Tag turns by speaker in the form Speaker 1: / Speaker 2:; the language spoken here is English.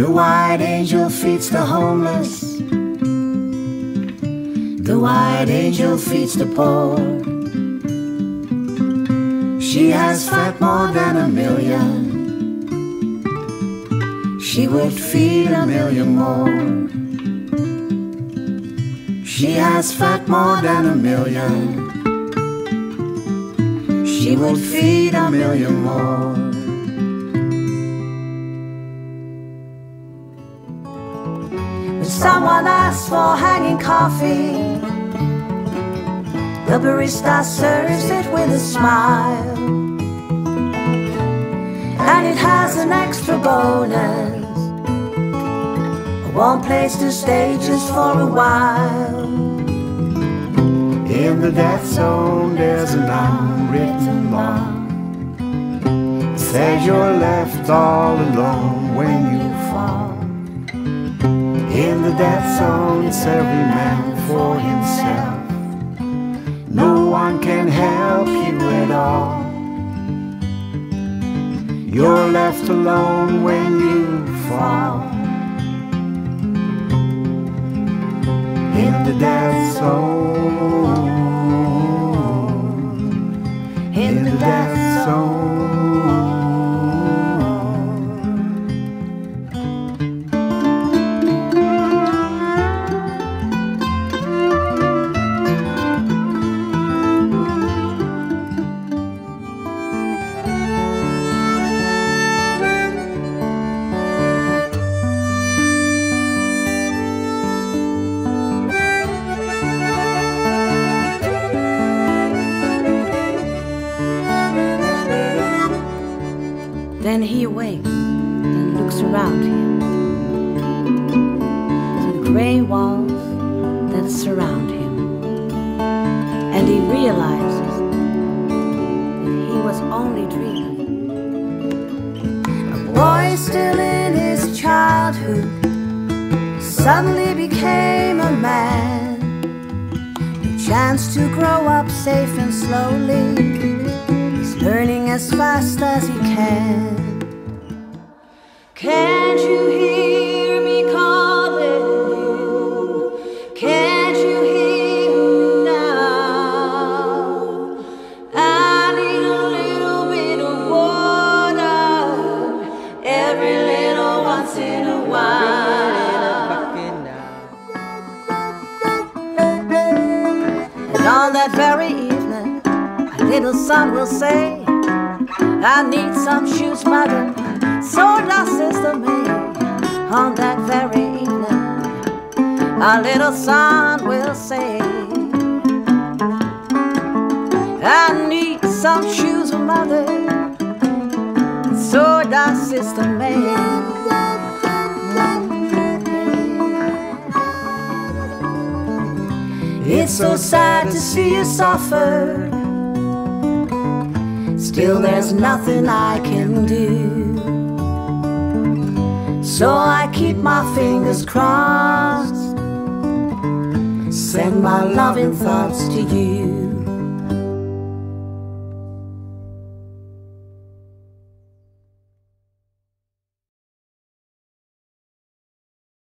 Speaker 1: The white angel feeds the homeless. The white angel feeds the poor. She has fat more than a million. She would feed a million more. She has fat more than a million. She would feed a million more. Someone asks for hanging coffee, the barista serves it with a smile. And it has an extra bonus. A warm place to stay just for a while. In the death zone, there's an unwritten law. Says you're left all alone when you. In the death zone, it's every man for himself. No one can help you at all. You're left alone when you fall. In the death zone. In the death zone.
Speaker 2: Then he awakes and looks around him to the gray walls that surround him. And he realizes that he was only dreaming.
Speaker 1: A boy still in his childhood suddenly became a man. The chance to grow up safe and slowly. Learning as fast as he can. Can't you hear me calling you? Can't you hear me now? I need a little bit of water every little once in a while. And on that very little son will say, I need some shoes, mother. So does Sister May. On that very evening, a little son will say, I need some shoes, mother. So does Sister May. It's so sad to see you suffer. Still, there's nothing I can do. So I keep my fingers crossed. Send my loving thoughts to you.